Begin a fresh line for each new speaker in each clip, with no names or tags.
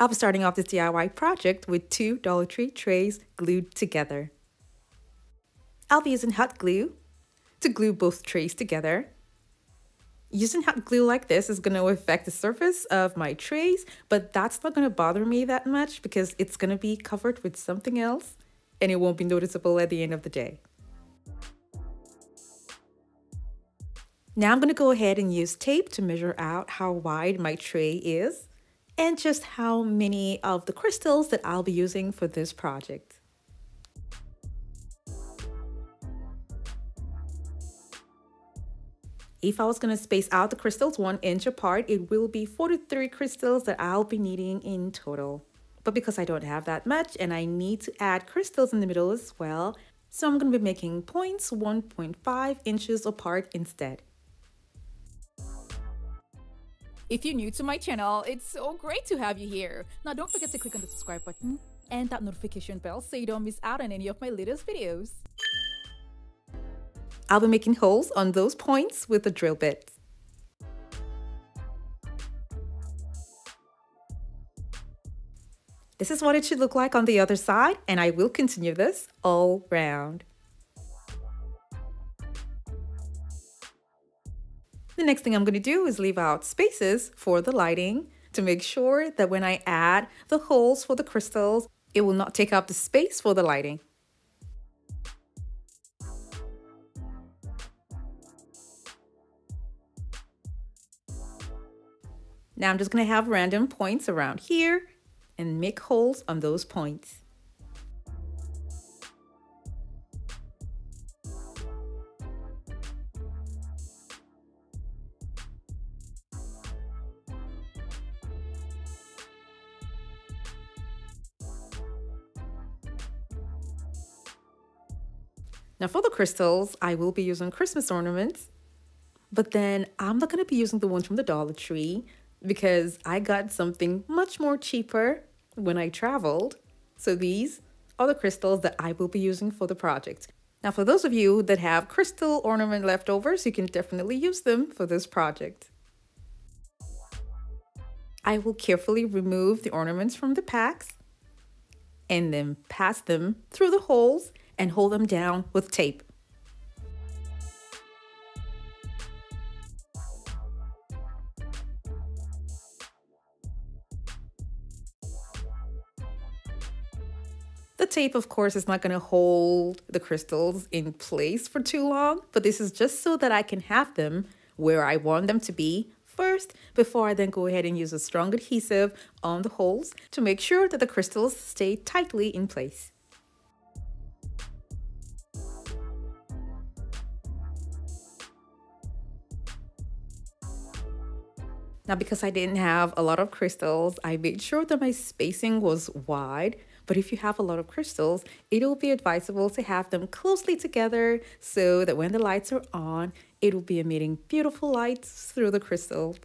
I'll be starting off this DIY project with two Dollar Tree trays glued together. I'll be using hot glue to glue both trays together. Using hot glue like this is going to affect the surface of my trays, but that's not going to bother me that much because it's going to be covered with something else and it won't be noticeable at the end of the day. Now I'm going to go ahead and use tape to measure out how wide my tray is and just how many of the crystals that I'll be using for this project. If I was going to space out the crystals one inch apart, it will be 43 crystals that I'll be needing in total. But because I don't have that much and I need to add crystals in the middle as well, so I'm going to be making points 1.5 inches apart instead.
If you're new to my channel, it's so great to have you here. Now don't forget to click on the subscribe button and that notification bell so you don't miss out on any of my latest videos.
I'll be making holes on those points with a drill bit. This is what it should look like on the other side and I will continue this all round. The next thing I'm going to do is leave out spaces for the lighting to make sure that when I add the holes for the crystals, it will not take up the space for the lighting. Now I'm just going to have random points around here and make holes on those points. Now for the crystals, I will be using Christmas ornaments, but then I'm not going to be using the ones from the Dollar Tree because I got something much more cheaper when I traveled. So these are the crystals that I will be using for the project. Now for those of you that have crystal ornament leftovers, you can definitely use them for this project. I will carefully remove the ornaments from the packs and then pass them through the holes and hold them down with tape. The tape, of course, is not going to hold the crystals in place for too long, but this is just so that I can have them where I want them to be first before I then go ahead and use a strong adhesive on the holes to make sure that the crystals stay tightly in place. Now, because I didn't have a lot of crystals, I made sure that my spacing was wide. But if you have a lot of crystals, it'll be advisable to have them closely together so that when the lights are on, it will be emitting beautiful lights through the crystals.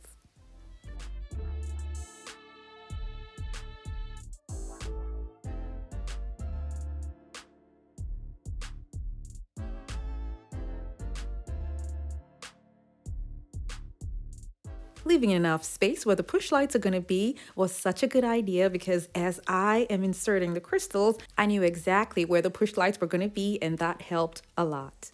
Leaving enough space where the push lights are going to be was such a good idea because as I am inserting the crystals, I knew exactly where the push lights were going to be and that helped a lot.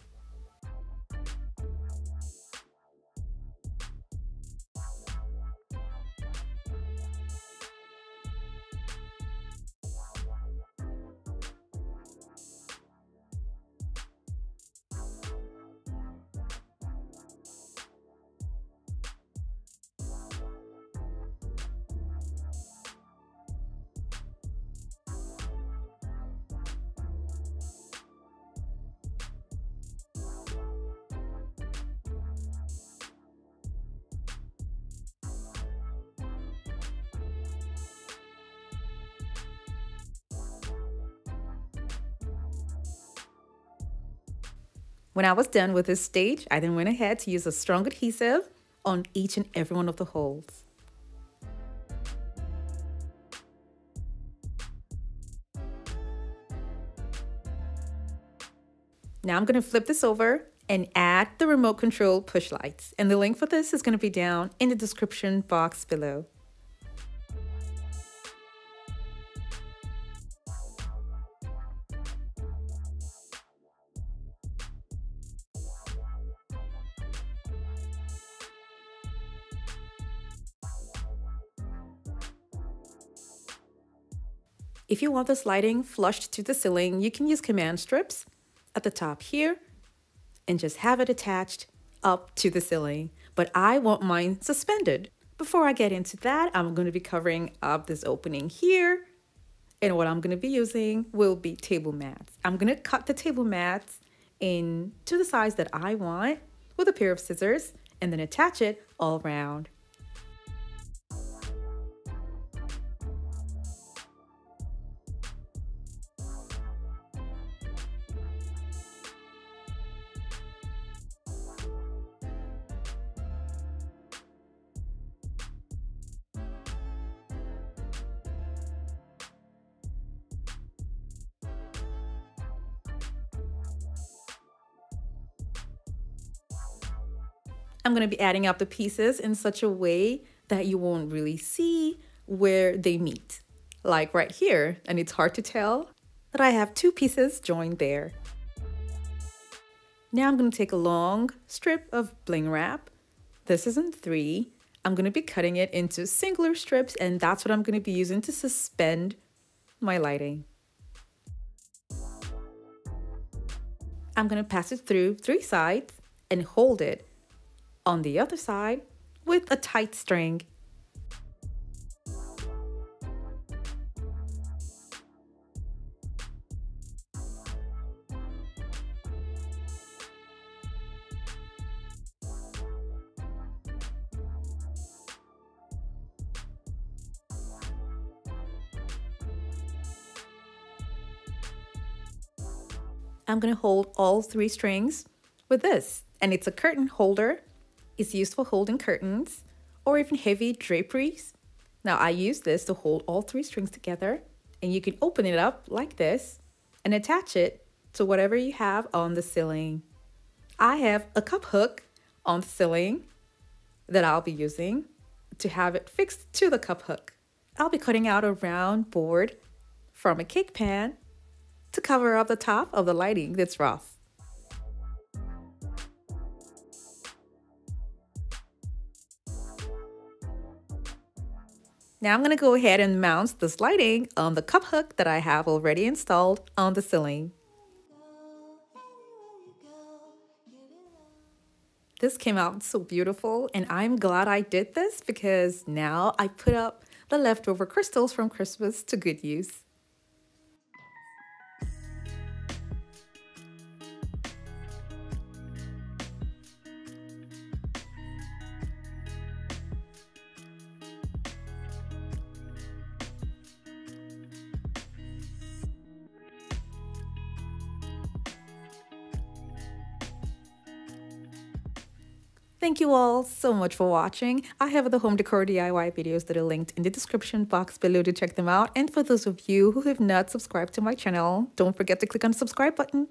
When I was done with this stage, I then went ahead to use a strong adhesive on each and every one of the holes. Now I'm going to flip this over and add the remote control push lights. And the link for this is going to be down in the description box below. If you want this lighting flushed to the ceiling, you can use command strips at the top here and just have it attached up to the ceiling. But I want mine suspended. Before I get into that, I'm going to be covering up this opening here. And what I'm going to be using will be table mats. I'm going to cut the table mats in to the size that I want with a pair of scissors and then attach it all around. I'm going to be adding up the pieces in such a way that you won't really see where they meet. Like right here, and it's hard to tell that I have two pieces joined there. Now I'm going to take a long strip of bling wrap. This is in three. I'm going to be cutting it into singular strips and that's what I'm going to be using to suspend my lighting. I'm going to pass it through three sides and hold it on the other side with a tight string. I'm going to hold all three strings with this and it's a curtain holder is used for holding curtains or even heavy draperies. Now I use this to hold all three strings together and you can open it up like this and attach it to whatever you have on the ceiling. I have a cup hook on the ceiling that I'll be using to have it fixed to the cup hook. I'll be cutting out a round board from a cake pan to cover up the top of the lighting that's rough. Now I'm going to go ahead and mount this lighting on the cup hook that I have already installed on the ceiling. This came out so beautiful and I'm glad I did this because now I put up the leftover crystals from Christmas to good use. Thank you all so much for watching. I have the home decor DIY videos that are linked in the description box below to check them out. And for those of you who have not subscribed to my channel, don't forget to click on the subscribe button.